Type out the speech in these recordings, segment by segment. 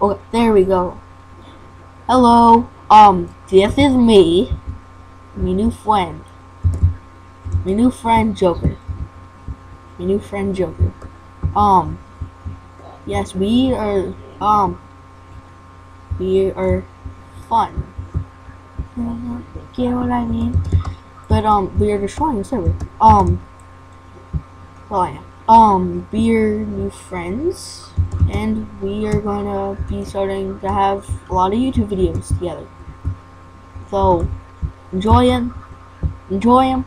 Okay, there we go. Hello. Um, this is me. My new friend. My new friend Joker. My new friend Joker. Um, yes, we are, um, we are fun. Get what I mean? But, um, we are destroying the server. Um, well, I am. Um, we're new friends, and we are gonna be starting to have a lot of YouTube videos together. So, enjoy them, enjoy them,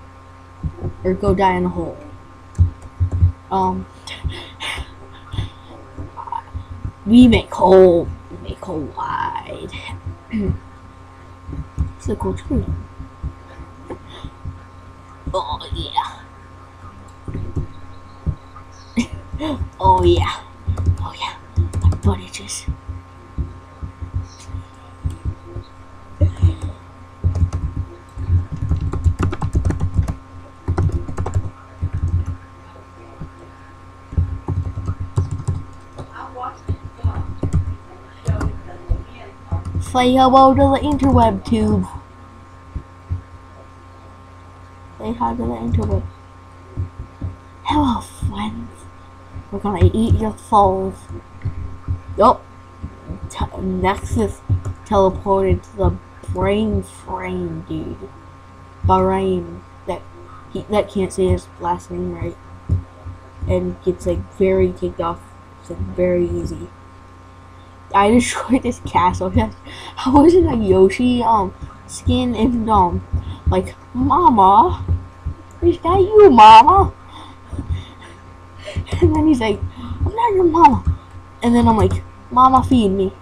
or go die in a hole. Um, we make hole, we make hole wide. it's a cool tree. Oh yeah. oh yeah. Itches. Say hello to the interweb tube. Say hi to the interweb. Hello, friends. We're gonna eat your souls. Yup. T Nexus teleported to the brain frame, dude. Bahrain. That he that can't say his last name right. And gets like very kicked off. It's like very easy. I destroyed this castle. How was it a Yoshi um skin and um like Mama? Is that you, Mama? And then he's like, I'm not your mama. And then I'm like, Mama, feed me.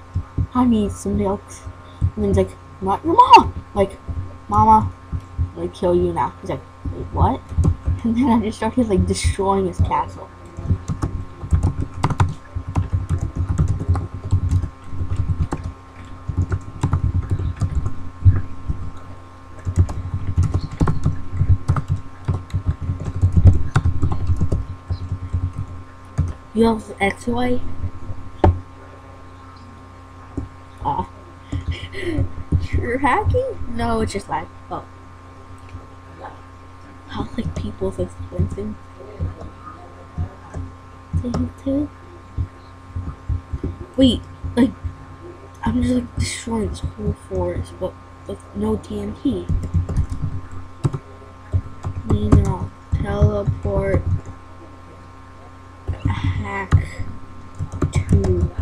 I need some milk. And then he's like, not your mama. Like, Mama, gonna kill you now. He's like, wait, what? And then I just started like destroying his castle. You have X-Y? You're hacking? No, it's just like, oh. How like people expensive? Wait, like, I'm just like destroying this whole forest, but with no TNT. You know, teleport hack to.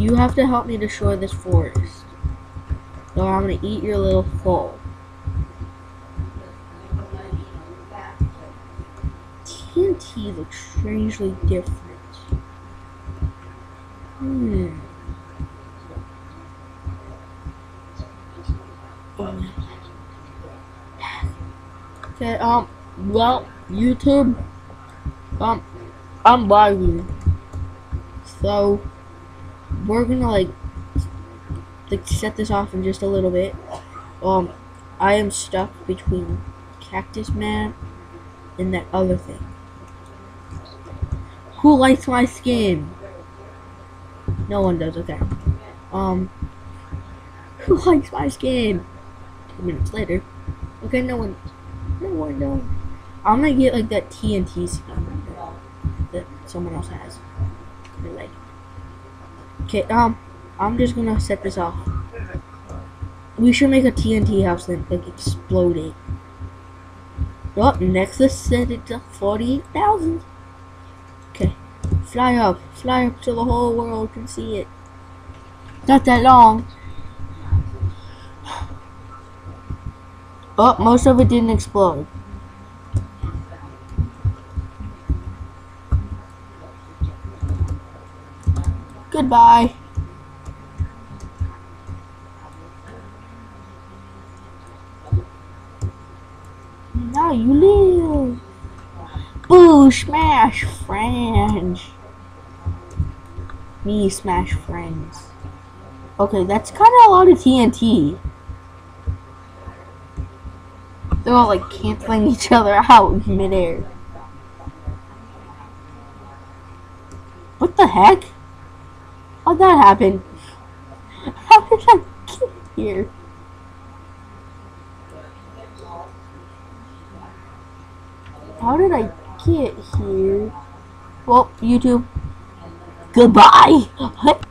You have to help me destroy this forest. Or I'm gonna eat your little foal. TNT looks strangely different. Hmm. Okay, um, well, YouTube, um, I'm lagging. So, we're gonna, like, like, set this off in just a little bit. Um, I am stuck between Cactus Man and that other thing. Who likes my skin? No one does, okay. Um, who likes my skin? Two minutes later. Okay, no one, no one, no. I'm gonna get, like, that TNT skin that someone else has. Like, okay, um, I'm just gonna set this off. We should make a TNT house then, like exploding. Well, Nexus set it to 48,000. Okay, fly up, fly up so the whole world can see it. Not that long. Oh, most of it didn't explode. Goodbye. Now you live. Boo, smash friends. Me smash friends. Okay, that's kind of a lot of TNT. They're all like canceling each other out in midair. What the heck? How'd that happen? How did I get here? How did I get here? Well, YouTube, goodbye.